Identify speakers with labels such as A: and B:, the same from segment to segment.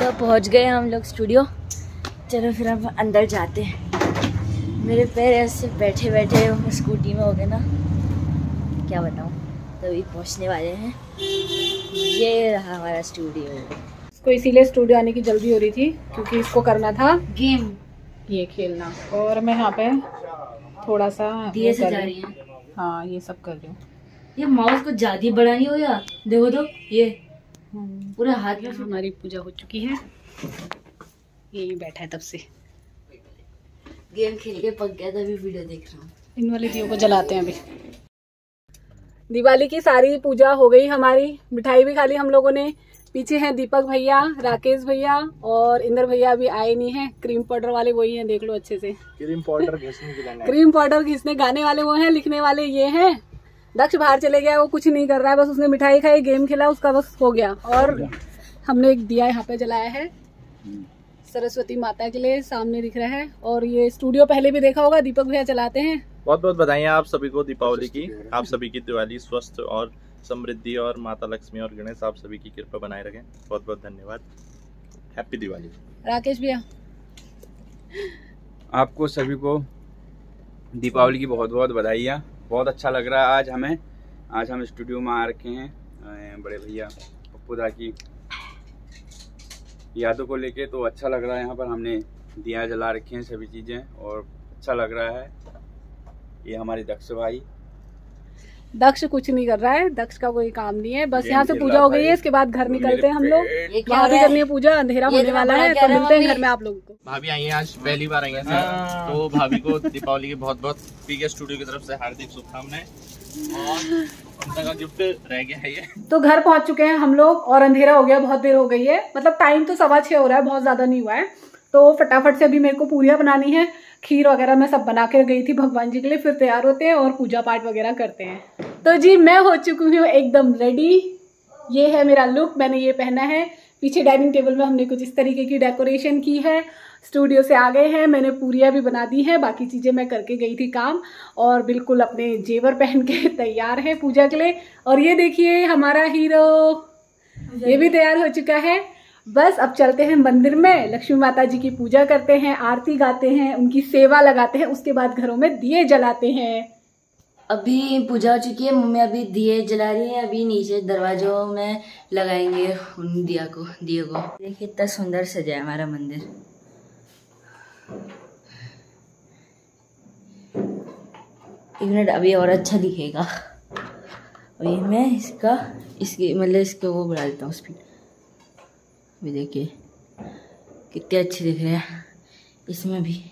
A: तो पहुँच गए हम लोग स्टूडियो चलो फिर अब अंदर जाते हैं। मेरे पैर ऐसे बैठे बैठे स्कूटी में हो गए ना। क्या बताऊँ तभी तो पहुँचने वाले हैं। ये रहा हमारा स्टूडियो
B: इसको इसीलिए स्टूडियो आने की जल्दी हो रही थी क्योंकि इसको करना था।
A: गेम
B: ये खेलना। और मैं यहाँ पे थोड़ा सा
A: दिए से जा रही है।
B: हाँ। ये सब कर रही हूँ।
A: ये माउस को ज़्यादा बड़ा नहीं हो गया देखो तो ये। पूरे हाथ में
B: हमारी पूजा हो चुकी है। यही बैठा है तब से।
A: गेम खेल के पक गया था अभी वीडियो देख रहा हूँ।
B: इन वाले दियो को जलाते हैं अभी। दिवाली की सारी पूजा हो गई हमारी। मिठाई भी खा ली हम लोगों ने। पीछे हैं दीपक भैया राकेश भैया और इंदर भैया अभी आए नहीं हैं। क्रीम पाउडर वाले वही हैं देख लो अच्छे से।
C: क्रीम पाउडर घिसने
B: क्रीम पाउडर घिसने गाने वाले वो हैं लिखने वाले ये हैं। दक्ष बाहर चले गया वो कुछ नहीं कर रहा है बस उसने मिठाई खाई गेम खेला उसका बस हो गया। और हमने एक दिया यहाँ पे जलाया है। सरस्वती माता के लिए सामने दिख रहा है। और ये स्टूडियो पहले भी देखा होगा दीपक भैया चलाते हैं।
C: बहुत बहुत बधाई आप सभी को दीपावली की। आप सभी की दिवाली स्वस्थ और समृद्धि और माता लक्ष्मी और गणेश आप सभी की कृपा बनाए रखें। बहुत बहुत धन्यवाद। हैप्पी दिवाली।
B: राकेश भैया।
D: आपको सभी को दीपावली की बहुत बहुत बधाइयाँ। बहुत अच्छा लग रहा है आज हमें। आज हम स्टूडियो में आ रखे हैं बड़े भैया पप्पू दा की। यादों को लेके तो अच्छा लग रहा है, यहाँ पर हमने दिया जला रखे हैं सभी चीज़ें, और अच्छा लग रहा है। ये हमारे दक्ष भाई।
B: दक्ष कुछ नहीं कर रहा है दक्ष का कोई काम नहीं है बस यहाँ से पूजा हो गई है इसके बाद घर निकलते हैं हम लोग। यहाँ भी करनी है पूजा अंधेरा होने वाला है तो मिलते हैं घर में आप लोगों को।
C: भाभी आई है आज पहली बार आई हैं तो भाभी को दीपावली की बहुत बहुत पीके स्टूडियो की तरफ़ से हार्दिक शुभकामनाएँ। और गिफ्ट रह गया है ये।
B: तो घर पहुँच चुके हैं हम लोग और अंधेरा हो गया बहुत देर हो गई है। मतलब टाइम तो सवा छह हो रहा है बहुत ज़्यादा नहीं हुआ है। तो फटाफट से अभी मेरे को पूरियाँ बनानी है। खीर वगैरह मैं सब बना कर गई थी भगवान जी के लिए, फिर तैयार होते हैं और पूजा पाठ वगैरह करते हैं। तो जी, मैं हो चुकी हूँ एकदम रेडी ये है मेरा लुक मैंने ये पहना है। पीछे डाइनिंग टेबल में हमने कुछ इस तरीके की डेकोरेशन की है। स्टूडियो से आ गए हैं, मैंने पूरियाँ भी बना दी हैं, बाकी चीज़ें मैं करके गई थी काम। और बिल्कुल अपने जेवर पहन के तैयार है पूजा के लिए। और ये देखिए, हमारा हीरो ये भी तैयार हो चुका है। बस अब चलते हैं मंदिर में। लक्ष्मी माता जी की पूजा करते हैं, आरती गाते हैं, उनकी सेवा लगाते हैं, उसके बाद घरों में दिए जलाते हैं।
A: अभी पूजा हो चुकी है, मम्मी अभी दिए जला रही है, अभी नीचे दरवाजों में लगाएँगे उन दिया को, दिए को। देखिए इतना सुंदर सजा है हमारा मंदिर। एक मिनट, अभी और अच्छा दिखेगा। अभी मैं इसका, इसकी मतलब इसके वो बढ़ा देता हूँ स्पीड भी देखिए, कितने अच्छे दिख रहे हैं। इसमें भी,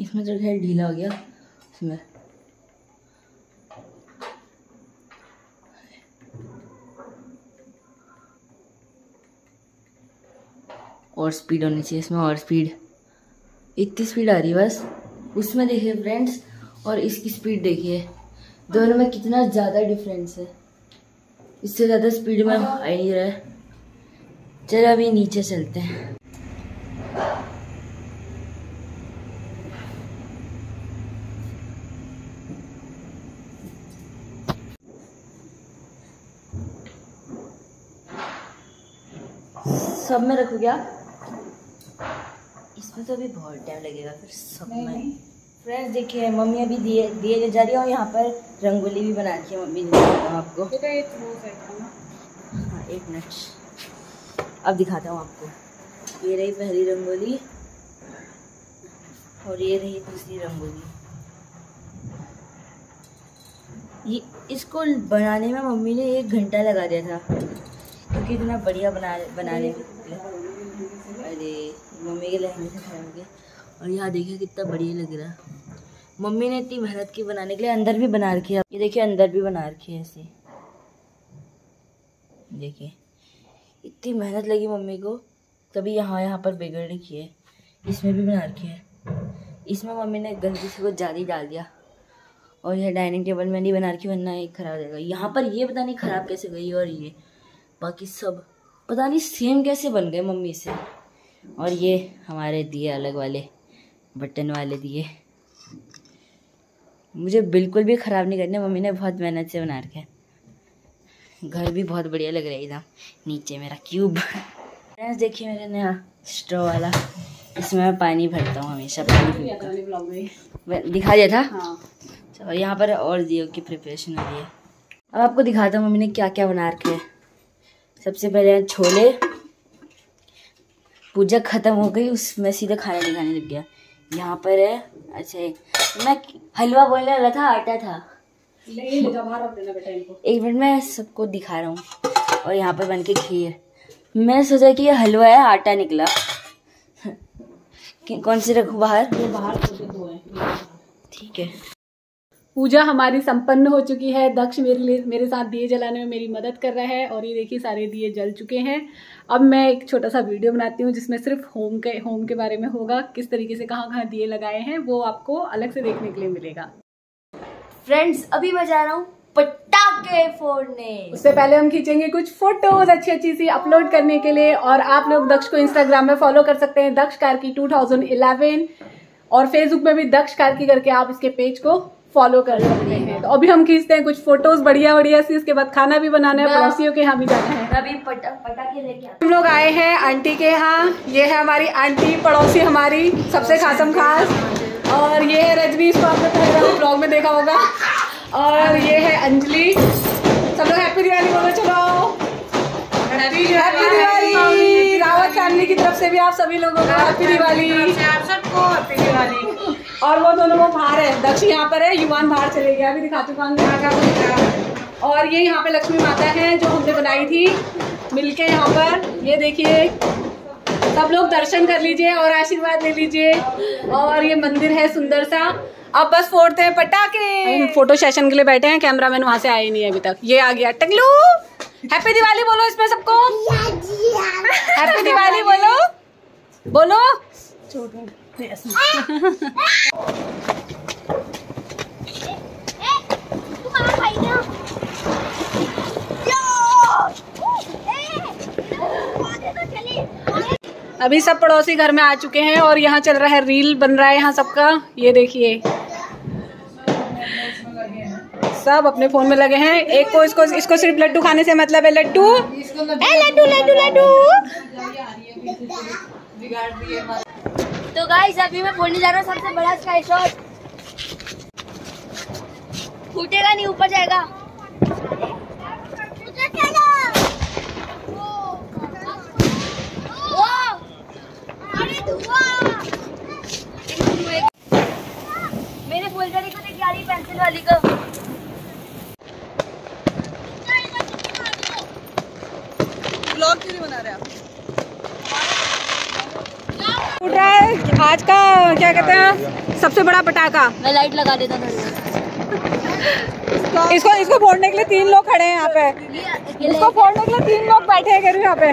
A: इसमें तो खैर ढीला हो गया, इसमें। और स्पीड होनी चाहिए इसमें, और स्पीड इतनी स्पीड आ रही है बस। उसमें देखिए फ्रेंड्स और इसकी स्पीड देखिए। दोनों में कितना ज़्यादा डिफरेंस है। इससे ज़्यादा स्पीड में आ ही नहीं रहा है। चलो अभी नीचे चलते हैं। सब में रखोगे आप? इसमें तो अभी बहुत टाइम लगेगा फिर सब में। फ्रेंड्स देखिए मम्मी अभी दिए दिए जा रही है और यहाँ पर रंगोली भी बना रही है मम्मी ने आपको। हाँ एक मिनट अब दिखाता हूँ आपको। ये रही पहली रंगोली और ये रही दूसरी रंगोली। ये इसको बनाने में मम्मी ने एक घंटा लगा दिया था, क्योंकि इतना बढ़िया बना, बनाने अरे, मम्मी के लहंगे से खड़ा गया और यहाँ देखिए कितना बढ़िया लग रहा। मम्मी ने इतनी मेहनत की बनाने के लिए, अंदर भी बना रखी है। ये देखिए, अंदर भी बना रखी है ऐसे। देखिए। इतनी मेहनत लगी मम्मी को, तभी यहाँ यहाँ पर बिगड़ रखी है। इसमें भी बना रखी है। इसमें मम्मी ने गंदी से कुछ ज़्यादा ही डाल दिया। और यह डाइनिंग टेबल में नहीं बना रखी, वरना एक ख़राब हो जाएगा। यहाँ पर ये पता नहीं ख़राब कैसे गई और ये। बाकी सब पता नहीं सेम कैसे बन गए मम्मी से। और ये हमारे दिए अलग वाले, बटन वाले दिए। मुझे बिल्कुल भी ख़राब नहीं करने, मम्मी ने बहुत मेहनत से बना रखे घर भी बहुत बढ़िया लग रहा है एकदम नीचे मेरा क्यूब फ्रेंड्स देखिए मेरा नया स्ट्रॉ वाला। इसमें मैं पानी भरता हूँ हमेशा पानी दिखा दिया था?
B: हाँ।
A: चलो यहाँ पर और दियो की प्रिपरेशन हो रही है। अब आपको दिखाता हूँ मम्मी ने क्या क्या बना रखे है। सबसे पहले छोले। पूजा खत्म हो गई उसमें सीधे खाना दिखाने लग गया। यहाँ पर है अच्छा मैं हलवा बोलने वाला था आटा था। एक मिनट में सबको दिखा रहा हूँ। और यहाँ पर बन के खीर। मैं सोचा कि ये हलवा है आटा निकला। कौन सी रखूँ बाहर?
B: ये बाहर हैं।
A: ठीक है।
B: पूजा हमारी संपन्न हो चुकी है। दक्ष मेरे लिए मेरे साथ दिए जलाने में मेरी मदद कर रहा है और ये देखिए सारे दिए जल चुके हैं। अब मैं एक छोटा सा वीडियो बनाती हूँ जिसमें सिर्फ़ होम के होम के बारे में होगा। किस तरीके से कहाँ कहाँ दिए लगाए हैं वो आपको अलग से देखने के लिए मिलेगा।
A: फ्रेंड्स अभी मैं जा रहा हूँ पटाखे फोड़ने।
B: उससे पहले हम खींचेंगे कुछ फ़ोटोज़ अच्छी अच्छी सी अपलोड करने के लिए और आप लोग दक्ष को इंस्टाग्राम में फॉलो कर सकते हैं दक्ष कार्की 2011 और फेसबुक में भी दक्ष कार्की करके आप इसके पेज को फॉलो कर सकते हैं। तो अभी हम खींचते हैं कुछ फ़ोटोज़ बढ़िया बढ़िया सी इसके बाद खाना भी बनाना है पड़ोसियों के यहाँ भी जाना है।
A: अभी पटा पटाखे लेके
B: हम लोग आए हैं आंटी के यहाँ ये है हमारी आंटी पड़ोसी हमारी सबसे खासम खास। और ये है रजनी इसको आपने पहले वाले ब्लॉग में देखा होगा। और ये है अंजलि। सब लोग हैप्पी दिवाली बोलो चलो। हैप्पी दिवाली। रावत फैमिली की तरफ़ से भी आप सभी लोगों को हैप्पी दिवाली।
E: आप सबको हैप्पी दिवाली।
B: और वो दोनों वो बाहर है। दक्ष यहाँ पर है युवान बाहर चले गया। अभी दिखा चुका हूँ। और ये यहाँ पे लक्ष्मी माता है जो हमने बनाई थी। मिलके यहाँ पर। ये देखिए सब लोग दर्शन कर लीजिए और आशीर्वाद ले लीजिए। और ये मंदिर है सुंदर सा। अब बस फोड़ते हैं पटाखे। फ़ोटो सेशन के लिए बैठे हैं कैमरामैन वहाँ से आए नहीं है अभी तक। ये आ गया। टकलू हैप्पी दिवाली बोलो इसमें सबको। हैप्पी दिवाली बोलो। बोलो। अभी सब पड़ोसी घर में आ चुके हैं और यहाँ चल रहा है रील बन रहा है यहाँ सबका। ये देखिए। सब अपने फ़ोन में लगे हैं। एक को इसको इसको सिर्फ़ लड्डू खाने से मतलब है लड्डू। लड्डू लड्डू लड्डू।
A: तो गाइस अभी मैं फोड़ने जा रहा हूँ सबसे बड़ा स्काई शॉट फूटेगा नहीं, ऊपर जाएगा। मेरे फुलझड़ी को देख यार पेंसिल वाली को।
B: फूट रहा है। आज का क्या कहते हैं सबसे बड़ा पटाखा।
A: मैं लाइट लगा देता था
B: इसको इसको फोड़ने के लिए तीन लोग खड़े हैं यहाँ पे। इसको फोड़ने के लिए तीन लोग बैठे हैं हूँ यहाँ पे।